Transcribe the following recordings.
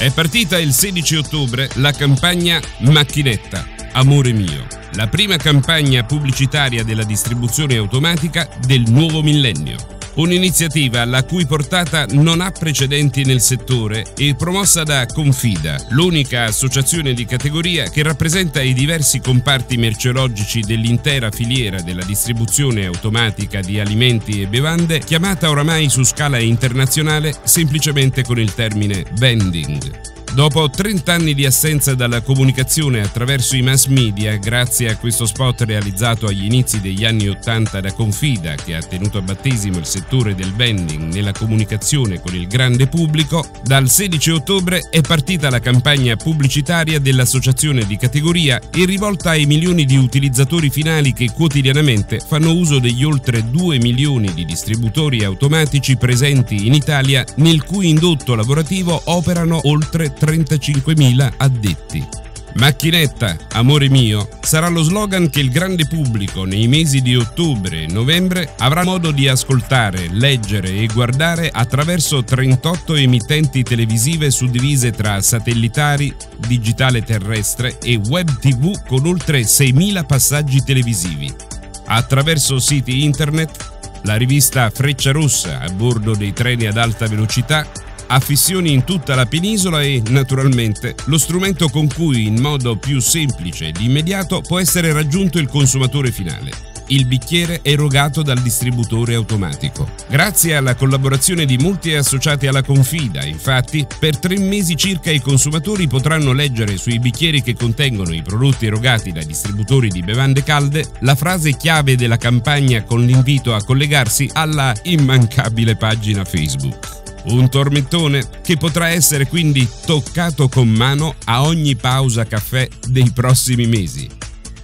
È partita il 16 ottobre la campagna Macchinetta, Amore mio, la prima campagna pubblicitaria della distribuzione automatica del nuovo millennio. Un'iniziativa la cui portata non ha precedenti nel settore e promossa da Confida, l'unica associazione di categoria che rappresenta i diversi comparti merceologici dell'intera filiera della distribuzione automatica di alimenti e bevande, chiamata oramai su scala internazionale semplicemente con il termine vending. Dopo 30 anni di assenza dalla comunicazione attraverso i mass media, grazie a questo spot realizzato agli inizi degli anni 80 da Confida, che ha tenuto a battesimo il settore del vending nella comunicazione con il grande pubblico, dal 16 ottobre è partita la campagna pubblicitaria dell'associazione di categoria e rivolta ai milioni di utilizzatori finali che quotidianamente fanno uso degli oltre 2 milioni di distributori automatici presenti in Italia, nel cui indotto lavorativo operano oltre 35.000 addetti. Macchinetta, amore mio, sarà lo slogan che il grande pubblico nei mesi di ottobre e novembre avrà modo di ascoltare, leggere e guardare attraverso 38 emittenti televisive suddivise tra satellitari, digitale terrestre e web tv con oltre 6.000 passaggi televisivi. Attraverso siti internet, la rivista Freccia Rossa a bordo dei treni ad alta velocità affissioni in tutta la penisola e, naturalmente, lo strumento con cui in modo più semplice ed immediato può essere raggiunto il consumatore finale il bicchiere erogato dal distributore automatico. Grazie alla collaborazione di molti associati alla Confida, infatti, per tre mesi circa i consumatori potranno leggere sui bicchieri che contengono i prodotti erogati dai distributori di bevande calde la frase chiave della campagna con l'invito a collegarsi alla immancabile pagina Facebook. Un tormentone che potrà essere quindi toccato con mano a ogni pausa caffè dei prossimi mesi.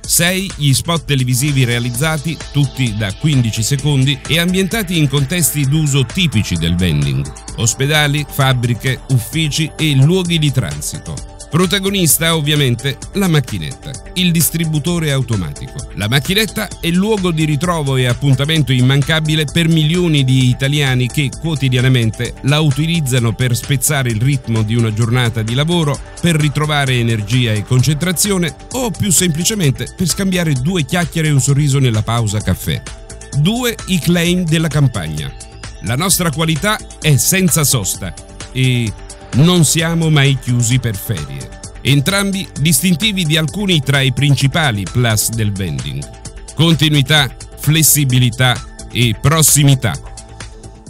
6 gli spot televisivi realizzati, tutti da 15 secondi e ambientati in contesti d'uso tipici del vending, ospedali, fabbriche, uffici e luoghi di transito. Protagonista ovviamente la macchinetta, il distributore automatico. La macchinetta è luogo di ritrovo e appuntamento immancabile per milioni di italiani che quotidianamente la utilizzano per spezzare il ritmo di una giornata di lavoro, per ritrovare energia e concentrazione o più semplicemente per scambiare due chiacchiere e un sorriso nella pausa caffè. Due i claim della campagna. La nostra qualità è senza sosta e non siamo mai chiusi per ferie. Entrambi distintivi di alcuni tra i principali plus del vending. Continuità, flessibilità e prossimità.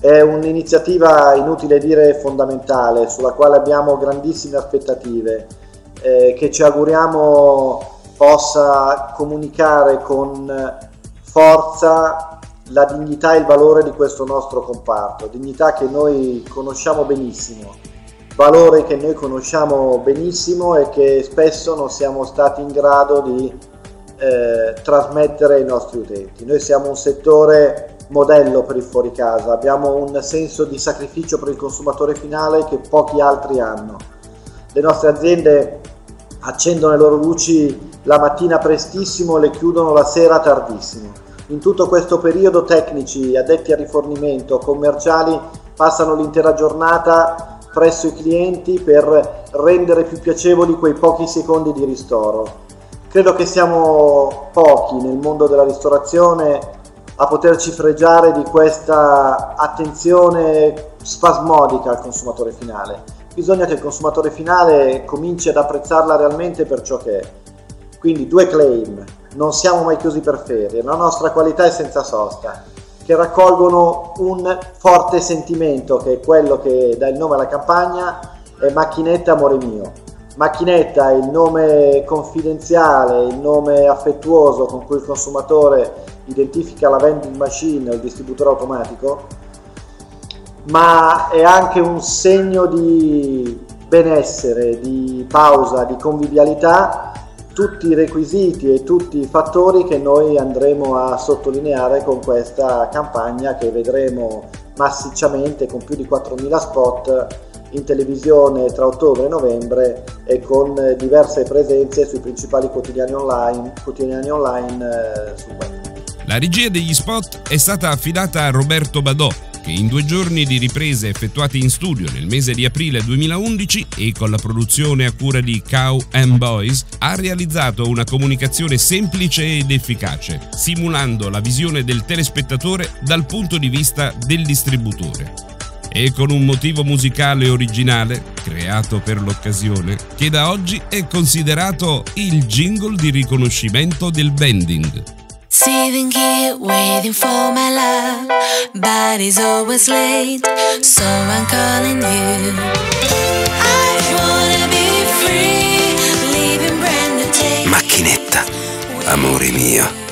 È un'iniziativa, inutile dire, fondamentale, sulla quale abbiamo grandissime aspettative, eh, che ci auguriamo possa comunicare con forza la dignità e il valore di questo nostro comparto, dignità che noi conosciamo benissimo valore che noi conosciamo benissimo e che spesso non siamo stati in grado di eh, trasmettere ai nostri utenti. Noi siamo un settore modello per il fuori casa, abbiamo un senso di sacrificio per il consumatore finale che pochi altri hanno. Le nostre aziende accendono le loro luci la mattina prestissimo e le chiudono la sera tardissimo. In tutto questo periodo tecnici, addetti al rifornimento, commerciali passano l'intera giornata presso i clienti per rendere più piacevoli quei pochi secondi di ristoro. Credo che siamo pochi nel mondo della ristorazione a poterci fregiare di questa attenzione spasmodica al consumatore finale. Bisogna che il consumatore finale cominci ad apprezzarla realmente per ciò che è. Quindi due claim, non siamo mai chiusi per ferie, la nostra qualità è senza sosta che raccolgono un forte sentimento che è quello che dà il nome alla campagna è Macchinetta Amore Mio. Macchinetta è il nome confidenziale, il nome affettuoso con cui il consumatore identifica la vending machine il distributore automatico, ma è anche un segno di benessere, di pausa, di convivialità tutti i requisiti e tutti i fattori che noi andremo a sottolineare con questa campagna che vedremo massicciamente con più di 4.000 spot in televisione tra ottobre e novembre e con diverse presenze sui principali quotidiani online, quotidiani online eh, sul web. La regia degli spot è stata affidata a Roberto Badò, in due giorni di riprese effettuate in studio nel mese di aprile 2011 e con la produzione a cura di Cow and Boys ha realizzato una comunicazione semplice ed efficace, simulando la visione del telespettatore dal punto di vista del distributore e con un motivo musicale originale, creato per l'occasione, che da oggi è considerato il jingle di riconoscimento del bending. Sitting here waiting for my love, but he's always late, so I'm calling you. I wanna be free, leaving brand new Macchinetta, amore mio.